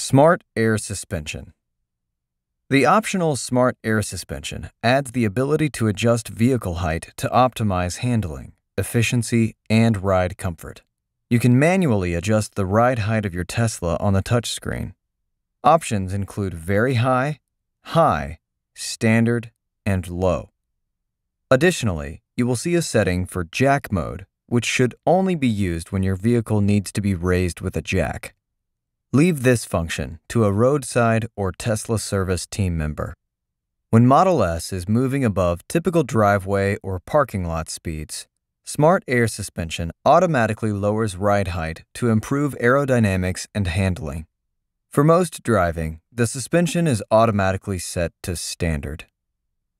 Smart Air Suspension. The optional Smart Air Suspension adds the ability to adjust vehicle height to optimize handling, efficiency, and ride comfort. You can manually adjust the ride height of your Tesla on the touchscreen. Options include very high, high, standard, and low. Additionally, you will see a setting for jack mode, which should only be used when your vehicle needs to be raised with a jack. Leave this function to a roadside or Tesla service team member. When Model S is moving above typical driveway or parking lot speeds, Smart Air Suspension automatically lowers ride height to improve aerodynamics and handling. For most driving, the suspension is automatically set to standard.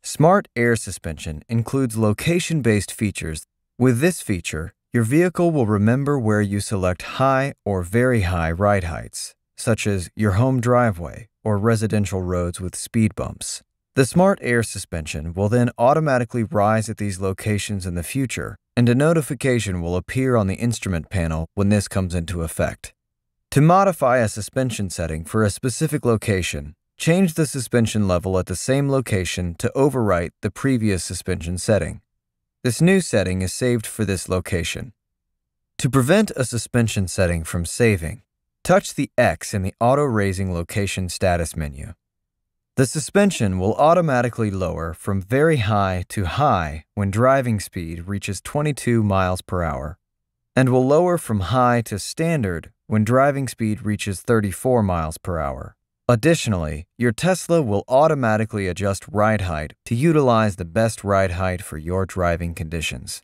Smart Air Suspension includes location based features. With this feature, your vehicle will remember where you select high or very high ride heights, such as your home driveway or residential roads with speed bumps. The Smart Air suspension will then automatically rise at these locations in the future, and a notification will appear on the instrument panel when this comes into effect. To modify a suspension setting for a specific location, change the suspension level at the same location to overwrite the previous suspension setting. This new setting is saved for this location. To prevent a suspension setting from saving, touch the X in the Auto Raising Location Status menu. The suspension will automatically lower from very high to high when driving speed reaches 22 miles per hour, and will lower from high to standard when driving speed reaches 34 miles per hour. Additionally, your Tesla will automatically adjust ride height to utilize the best ride height for your driving conditions.